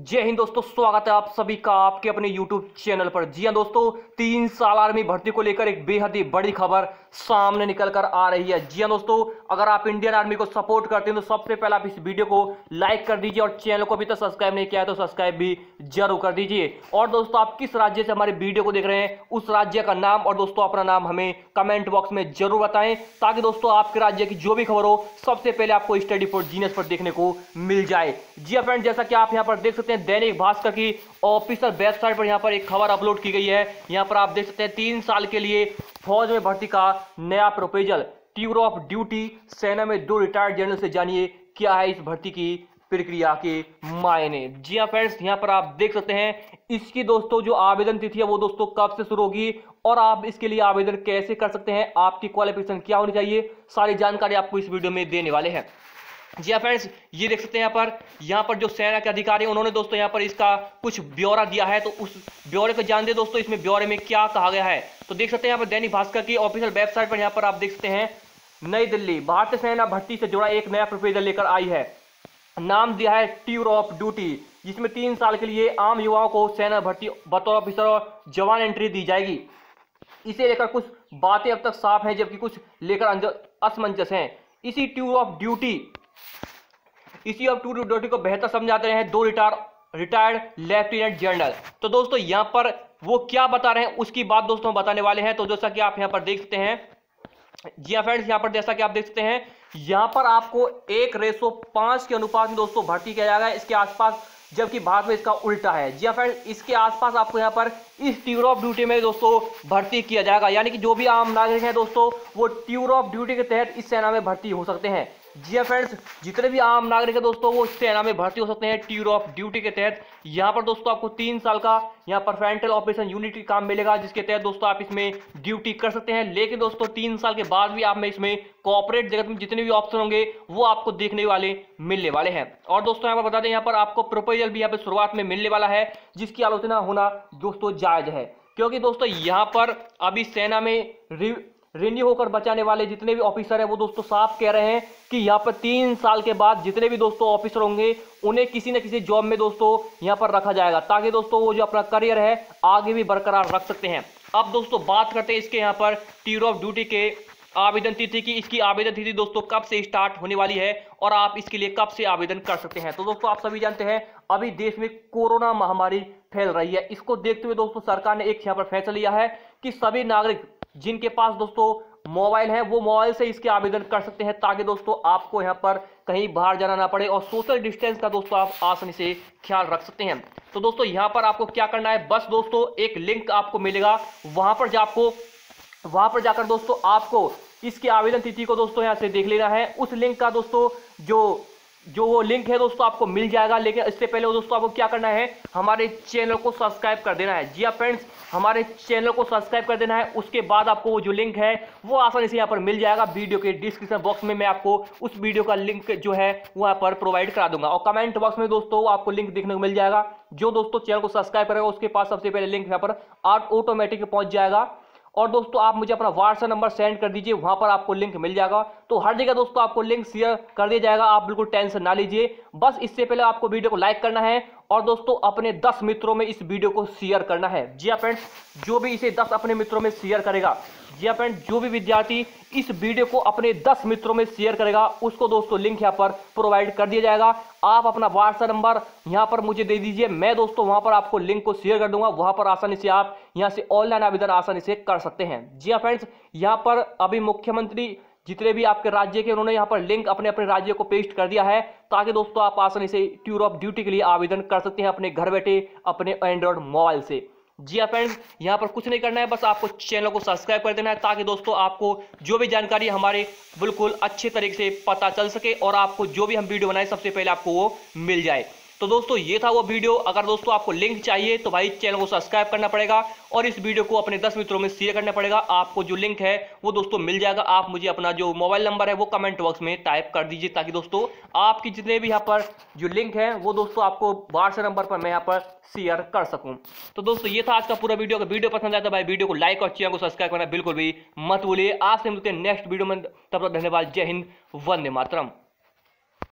जय हिंद दोस्तों, स्वागत है आप सभी का आपके अपने YouTube चैनल पर। जी हाँ दोस्तों, तीन साल आर्मी भर्ती को लेकर एक बेहद ही बड़ी खबर सामने निकल कर आ रही है। जी हाँ दोस्तों, अगर आप इंडियन आर्मी को सपोर्ट करते हैं तो सबसे पहले आप इस वीडियो को लाइक कर दीजिए और चैनल को अभी तक सब्सक्राइब नहीं किया है तो सब्सक्राइब भी ज़रूर कर दीजिए। और दोस्तों, आप किस राज्य से हमारे वीडियो को देख रहे हैं, उस राज्य का नाम और दोस्तों, अपना नाम हमें कमेंट बॉक्स में ज़रूर बताएँ, ताकि दोस्तों, आपके राज्य की जो भी खबर हो, सबसे पहले आपको स्टडी फॉर जीनियस पर देखने को मिल जाए। जी हाँ फ्रेंड जैसा कि आप यहाँ पर देख सकते हैं दैनिक भास्कर की ऑफिशियल वेबसाइट पर यहाँ पर एक खबर अपलोड की गई है। यहाँ पर आप देख सकते हैं तीन साल के लिए फौज में भर्ती का नया प्रोपोजल ट्यूर ऑफ़ ड्यूटी सेना में दो रिटायर्ड जनरल से जानिए क्या है इस भर्ती की प्रक्रिया के मायने। जी हाँ फ्रेंड्स यहाँ पर आप देख सकते हैं, इसकी दोस्तों जो आवेदन तिथि है वो दोस्तों कब से शुरू होगी और आप इसके लिए आवेदन कैसे कर सकते हैं, आपकी क्वालिफिकेशन क्या होनी चाहिए, सारी जानकारी आपको इस वीडियो में देने वाले हैं। जी हाँ फ्रेंड्स ये देख सकते हैं यहाँ पर यहाँ पर जो सेना के अधिकारी हैं, उन्होंने दोस्तों यहाँ पर इसका कुछ ब्यौरा दिया है तो उस ब्यौरे को जान दे दोस्तों, इसमें ब्यौरे में क्या कहा गया है। तो देख सकते हैं यहाँ पर दैनिक भास्कर की ऑफिशियल वेबसाइट पर यहाँ पर आप देख सकते हैं, नई दिल्ली, भारतीय सेना भर्ती से जुड़ा एक नया प्रपोजल लेकर आई है। नाम दिया है ट्यूर ऑफ़ ड्यूटी जिसमें तीन साल के लिए आम युवाओं को सेना भर्ती बतौर ऑफिसर और जवान एंट्री दी जाएगी। इसे लेकर कुछ बातें अब तक साफ़ हैं, जबकि कुछ लेकर असमंजस हैं। इसी ट्यूर ऑफ़ ड्यूटी इसी ऑफ़ टू ड्यूटी को बेहतर समझाते हैं दो रिटायर, रिटायर्ड लेफ्टिनेंट जनरल। तो दोस्तों, यहाँ पर वो क्या बता रहे हैं, उसकी बात दोस्तों बताने वाले हैं। तो जैसा कि आप यहाँ पर देख सकते हैं, जी हाँ फ्रेंड्स यहाँ पर जैसा कि आप देख सकते हैं, यहाँ पर आपको एक रेसो पाँच के अनुपात में दोस्तों भर्ती किया जाएगा। इसके आसपास, जबकि भारत में इसका उल्टा है। जी हाँ फ्रेंड इसके आसपास आपको यहाँ पर इस ट्यूर ऑफ़ ड्यूटी में दोस्तों भर्ती किया जाएगा। यानी कि जो भी आम नागरिक हैं दोस्तों, वो ट्यूर ऑफ़ ड्यूटी के तहत इस सेना में भर्ती हो सकते हैं। जी हाँ फ्रेंड्स जितने भी आम नागरिक है दोस्तों, वो सेना में भर्ती हो सकते हैं ट्यूर ऑफ़ ड्यूटी के तहत। यहाँ पर दोस्तों, आपको तीन साल का यहाँ पर फ्रंटल ऑपरेशन यूनिट काम मिलेगा, जिसके तहत दोस्तों, आप इसमें ड्यूटी कर सकते हैं। लेकिन दोस्तों, तीन साल के बाद भी आप में इसमें कॉपरेट जगत में जितने भी ऑप्शन होंगे, वो आपको देखने वाले, मिलने वाले हैं। और दोस्तों, यहाँ पर बता दें, यहाँ पर आपको प्रपोजल भी यहाँ पर शुरुआत में मिलने वाला है, जिसकी आलोचना होना दोस्तों जायज़ है। क्योंकि दोस्तों, यहाँ पर अभी सेना में रिन्यू होकर बचाने वाले जितने भी ऑफिसर हैं, वो दोस्तों साफ़ कह रहे हैं कि यहाँ पर तीन साल के बाद जितने भी दोस्तों ऑफिसर होंगे, उन्हें किसी न किसी जॉब में दोस्तों यहाँ पर रखा जाएगा, ताकि दोस्तों वो जो अपना करियर है, आगे भी बरकरार रख सकते हैं। अब दोस्तों बात करते हैं इसके यहाँ पर टीर ऑफ़ ड्यूटी के आवेदन तिथि की। इसकी आवेदन तिथि दोस्तों कब से स्टार्ट होने वाली है और आप इसके लिए कब से आवेदन कर सकते हैं? तो दोस्तों आप सभी जानते हैं, अभी देश में कोरोना महामारी फैल रही है। इसको देखते हुए दोस्तों सरकार ने एक यहाँ पर फैसला लिया है कि सभी नागरिक जिनके पास दोस्तों मोबाइल है, वो मोबाइल से इसके आवेदन कर सकते हैं ताकि दोस्तों आपको यहाँ पर कहीं बाहर जाना ना पड़े और सोशल डिस्टेंस का दोस्तों आप आसानी से ख्याल रख सकते हैं। तो दोस्तों यहाँ पर आपको क्या करना है, बस दोस्तों एक लिंक आपको मिलेगा, वहाँ पर जा आपको, वहाँ पर जाकर दोस्तों आपको इसके आवेदन तिथि को दोस्तों यहाँ से देख लेना है। उस लिंक का दोस्तों जो जो वो लिंक है दोस्तों आपको मिल जाएगा, लेकिन इससे पहले दोस्तों आपको क्या करना है, हमारे चैनल को सब्सक्राइब कर देना है। जी हाँ फ्रेंड्स हमारे चैनल को सब्सक्राइब कर देना है, उसके बाद आपको वो जो लिंक है, वो आसानी से यहाँ पर मिल जाएगा। वीडियो के डिस्क्रिप्शन बॉक्स में मैं आपको उस वीडियो का लिंक जो है, वो यहाँ पर प्रोवाइड करा दूँगा। और कमेंट बॉक्स में दोस्तों आपको लिंक देखने को मिल जाएगा। जो दोस्तों चैनल को सब्सक्राइब करेगा, उसके पास सबसे पहले लिंक यहाँ पर ऑटोमेटिक पहुँच जाएगा। और दोस्तों, आप मुझे अपना व्हाट्सएप नंबर सेंड कर दीजिए, वहाँ पर आपको लिंक मिल जाएगा। तो हर जगह दोस्तों, आपको लिंक शेयर कर दिया जाएगा, आप बिल्कुल टेंशन ना लीजिए। बस इससे पहले आपको वीडियो को लाइक करना है और दोस्तों, अपने 10 मित्रों में इस वीडियो को शेयर करना है। जी हाँ फ्रेंड्स जो भी इसे 10 अपने मित्रों में शेयर करेगा जी हाँ फ्रेंड जो भी विद्यार्थी इस वीडियो को अपने 10 मित्रों में शेयर करेगा, उसको दोस्तों लिंक यहाँ पर प्रोवाइड कर दिया जाएगा। आप अपना व्हाट्सएप नंबर यहाँ पर मुझे दे दीजिए, मैं दोस्तों वहाँ पर आपको लिंक को शेयर कर दूँगा। वहाँ पर आसानी से आप यहाँ से ऑनलाइन आवेदन आसानी से कर सकते हैं। जी हाँ फ्रेंड्स यहाँ पर अभी मुख्यमंत्री जितने भी आपके राज्य के उन्होंने यहाँ पर लिंक अपने अपने राज्य को पेस्ट कर दिया है, ताकि दोस्तों आप आसानी से ट्यूर ऑफ़ ड्यूटी के लिए आवेदन कर सकते हैं अपने घर बैठे, अपने एंड्रॉयड मोबाइल से। जी हाँ फ्रेंड्स यहाँ पर कुछ नहीं करना है, बस आपको चैनल को सब्सक्राइब कर देना है ताकि दोस्तों आपको जो भी जानकारी हमारे बिल्कुल अच्छे तरीके से पता चल सके और आपको जो भी हम वीडियो बनाए, सबसे पहले आपको वो मिल जाए। तो दोस्तों, ये था वो वीडियो। अगर दोस्तों आपको लिंक चाहिए तो भाई चैनल को सब्सक्राइब करना पड़ेगा और इस वीडियो को अपने 10 मित्रों में शेयर करना पड़ेगा। आपको जो लिंक है, वो दोस्तों मिल जाएगा। आप मुझे अपना जो मोबाइल नंबर है, वो कमेंट बॉक्स में टाइप कर दीजिए ताकि दोस्तों, आपकी जितने भी यहाँ पर जो लिंक है, वो दोस्तों आपको व्हाट्सएप नंबर पर मैं यहाँ पर शेयर कर सकूँ। तो दोस्तों, ये था आज का पूरा वीडियो। अगर वीडियो पसंद आया तो भाई वीडियो को लाइक और चैनल को सब्सक्राइब करना बिल्कुल भी मत भूलिए। आज से मिलते हैं नेक्स्ट वीडियो में। तब तक धन्यवाद। जय हिंद। वंदे मातरम।